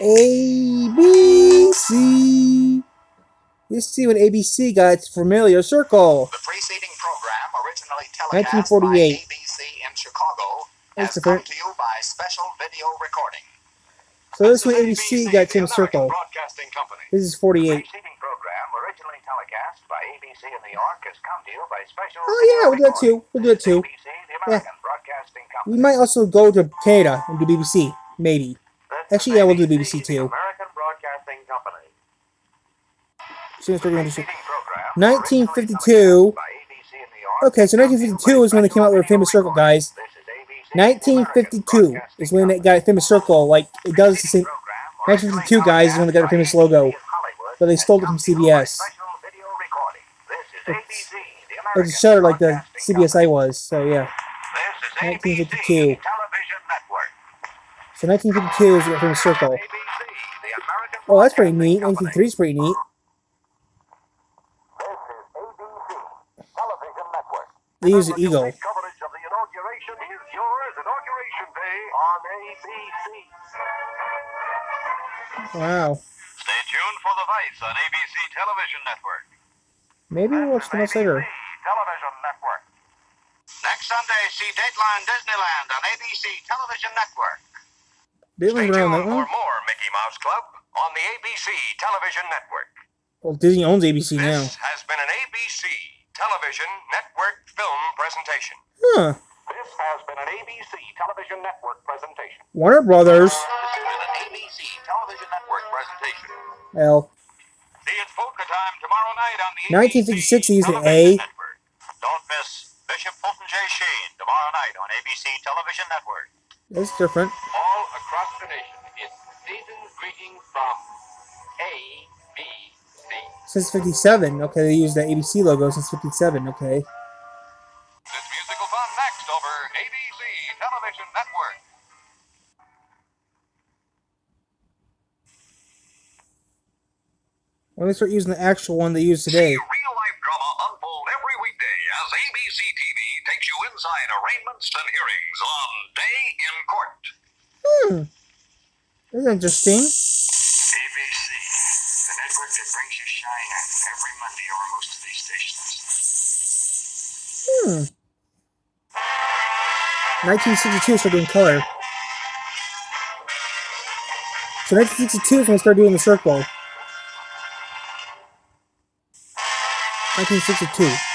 ABC. Let's see when ABC got its familiar circle. The preceding program, originally telecast 1948. by ABC in Chicago, That's has come to you by special video recording. So this one ABC got its the own circle. Broadcasting Company. This is 48. preceding program, originally telecast by ABC in New York, has come to you by special Oh yeah, we'll do that too. We'll do it too. ABC, the American Broadcasting Company. We might also go to Canada and do BBC. Maybe. Actually, yeah, we'll do BBC too. American Broadcasting Company. So let's start doing this. 1952. originally telecast by ABC in New York, Okay, so 1952 is when they came out with their famous circle, guys. This is ABC, 1952 is when it got a famous circle. Like, it does the same. 1952, guys, is when they got a famous logo. But they stole it from CBS. Or the shutter like the CBS eye was. So, yeah. 1952. So 1952 is famous circle. Oh, that's pretty neat. 1953 is pretty neat. They use an eagle. Coverage of the inauguration is yours, Inauguration Day on ABC. Wow. Stay tuned for The Vice on ABC Television Network. Maybe we'll watch the next later. Television Network. Next Sunday, see Dateline Disneyland on ABC Television Network. Didn't Stay tuned that for more Mickey Mouse Club on the ABC Television Network. Well, Disney owns ABC now. This has been an ABC Television Network film presentation. Huh. This has been an ABC Television Network presentation. Warner Brothers. This has been an ABC Television Network presentation. L. See you at Polka Time tomorrow night on the 1956 ABC Television A. Network. Don't miss Bishop Fulton J. Sheen tomorrow night on ABC Television Network. That's different. All across the nation, it's season's greeting from ABC. Since 57. Okay, they used the ABC logo since 57. Okay. This musical fun next over ABC Television Network. When they start using the actual one they use today. Real life drama unfold every weekday as ABC TV takes you inside arraignments and hearings on Day in Court. Hmm. That's interesting. ABC, the network that brings you Cheyenne every Monday over most of these stations. Hmm. 1962 started doing color. So 1962 is when they started doing the circle. 1962.